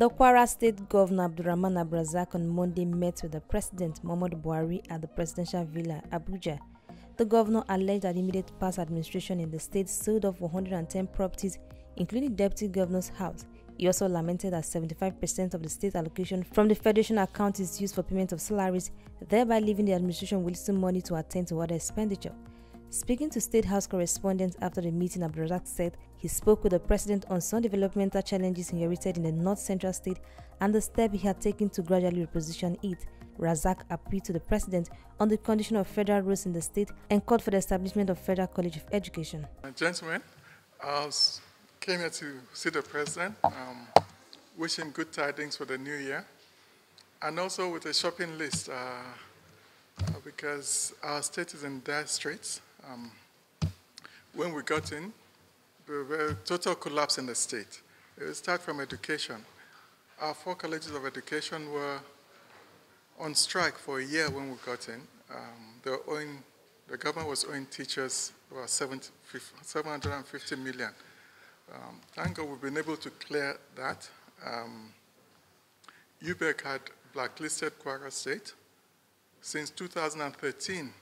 The Kwara State Governor Abdurrahman AbdulRazaq on Monday met with the President Muhammadu Buhari at the Presidential Villa, Abuja. The governor alleged that immediate past administration in the state sold off 110 properties, including Deputy Governor's house. He also lamented that 75% of the state allocation from the Federation account is used for payment of salaries, thereby leaving the administration with little money to attend to other expenditure. Speaking to State House correspondents after the meeting, Abdulrazak said he spoke with the president on some developmental challenges inherited in the north central state and the step he had taken to gradually reposition it. Razak appealed to the president on the condition of federal roads in the state and called for the establishment of Federal College of Education. Gentlemen, I came here to see the president, um, wishing good tidings for the new year, and also with a shopping list uh, uh, because our state is in dire straits. Um, when we got in, there a total collapse in the state. It will start from education. Our four colleges of education were on strike for a year when we got in. Um, were owing, the government was owing teachers about 70, 750 million. Um, thank God we've been able to clear that. Um, UBEC had blacklisted Kwara State since 2013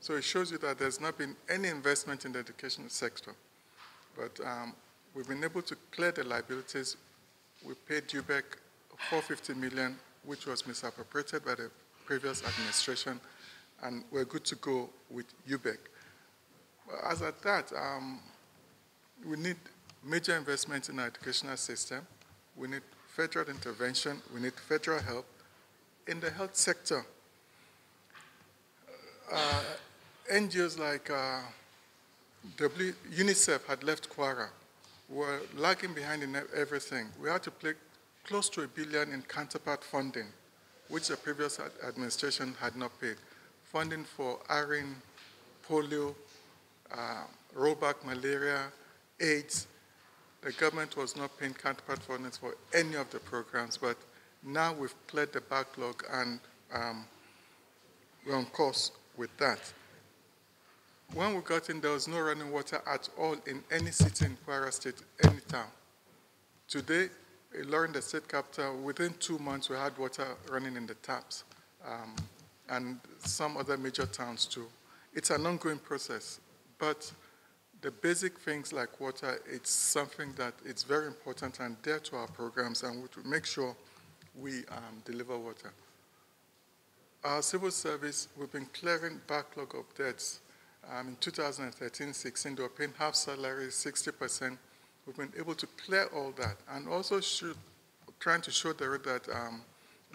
so it shows you that there's not been any investment in the educational sector. But um, we've been able to clear the liabilities. We paid UBEC 450 million, which was misappropriated by the previous administration, and we're good to go with UBEC. As at that, um, we need major investment in our educational system. We need federal intervention. We need federal help. In the health sector, uh, NGOs like uh, w, UNICEF had left Kwara, were lagging behind in everything. We had to pay close to a billion in counterpart funding, which the previous administration had not paid. Funding for iron, polio, uh, rollback malaria, AIDS. The government was not paying counterpart funding for any of the programs, but now we've cleared the backlog and um, we're on course with that. When we got in, there was no running water at all in any city in Kwara State, any town. Today, in the state capital, within two months, we had water running in the taps, um, and some other major towns too. It's an ongoing process, but the basic things like water, it's something that it's very important and dear to our programs, and we make sure we um, deliver water. Our civil service, we've been clearing backlog of debts um, in 2013-16, they were paying half salary, 60%. We've been able to clear all that and also should, trying to show the that um,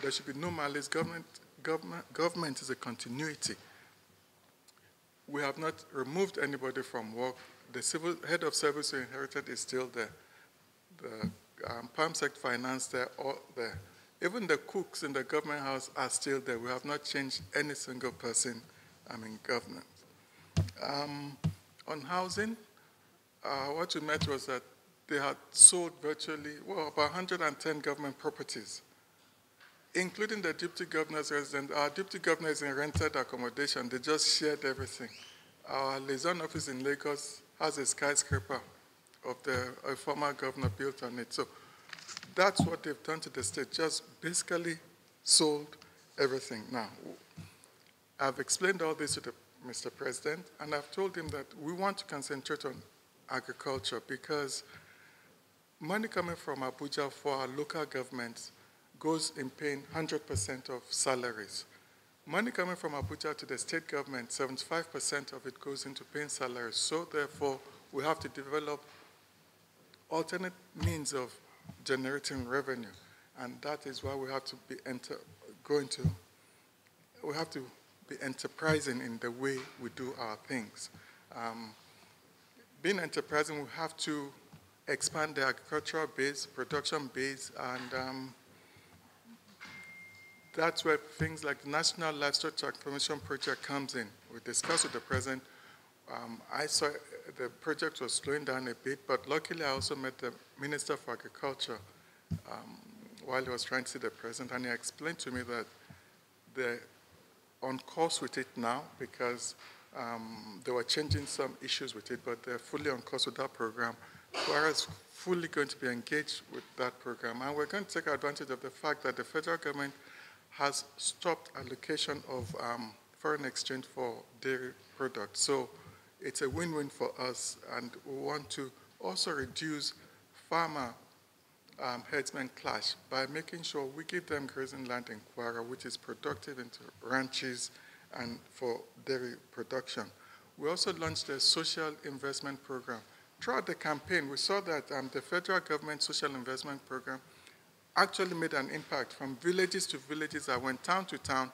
there should be no malice. Government, government, government is a continuity. We have not removed anybody from work. The civil head of service we inherited is still there. The um, PAMSEC finance there, all there. Even the cooks in the government house are still there. We have not changed any single person I mean, government. Um, on housing, uh, what we met was that they had sold virtually, well, about 110 government properties, including the deputy governor's residence. Our deputy governor is in rented accommodation. They just shared everything. Our liaison office in Lagos has a skyscraper of the former governor built on it. So that's what they've done to the state, just basically sold everything. Now, I've explained all this to the Mr. President, and I've told him that we want to concentrate on agriculture because money coming from Abuja for our local governments goes in paying 100% of salaries. Money coming from Abuja to the state government, 75% of it goes into paying salaries. So therefore, we have to develop alternate means of generating revenue. And that is why we have to be enter, going to, we have to be enterprising in the way we do our things. Um, being enterprising, we have to expand the agricultural base, production base, and um, that's where things like the National Livestock Transformation Project comes in. We discussed with the president. Um, I saw the project was slowing down a bit, but luckily I also met the Minister for Agriculture um, while he was trying to see the president, and he explained to me that the on course with it now because um, they were changing some issues with it, but they're fully on course with that program. Kwara is fully going to be engaged with that program, and we're going to take advantage of the fact that the federal government has stopped allocation of um, foreign exchange for dairy products. So it's a win-win for us, and we want to also reduce farmer um, herdsmen clash by making sure we give them grazing land in Kwara, which is productive into ranches and for dairy production. We also launched a social investment program. Throughout the campaign, we saw that um, the federal government social investment program actually made an impact from villages to villages. I went town to town.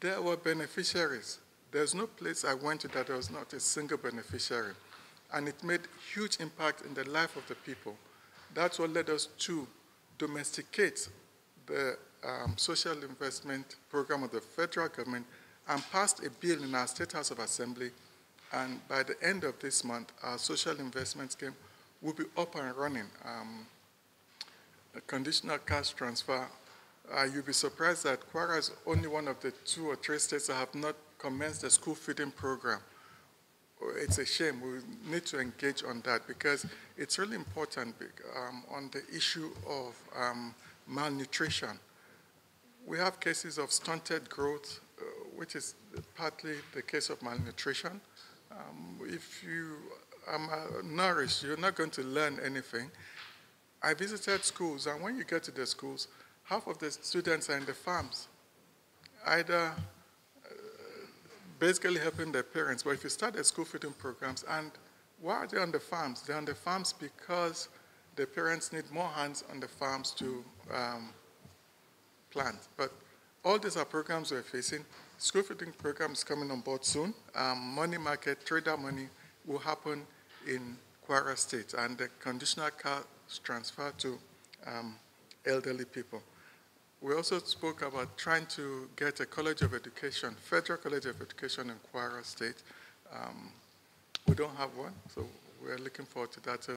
There were beneficiaries. There's no place I went to that there was not a single beneficiary. And it made huge impact in the life of the people. That's what led us to domesticate the um, social investment program of the federal government and passed a bill in our State House of Assembly. And by the end of this month, our social investment scheme will be up and running. Um, conditional cash transfer, uh, you'll be surprised that Kwara is only one of the two or three states that have not commenced the school feeding program. It's a shame. We need to engage on that because it's really important um, on the issue of um, malnutrition. We have cases of stunted growth, uh, which is partly the case of malnutrition. Um, if you are malnourished, you're not going to learn anything. I visited schools, and when you get to the schools, half of the students are in the farms, either uh, basically helping their parents. But if you start the school feeding programs, and why are they on the farms? They're on the farms because the parents need more hands on the farms to um, plant. But all these are programs we're facing. School feeding programs coming on board soon. Um, money market, TraderMoni will happen in Kwara State, and the conditional cash transfer to um, elderly people. We also spoke about trying to get a College of Education, Federal College of Education in Kwara State. Um, we don't have one, so we're looking forward to that.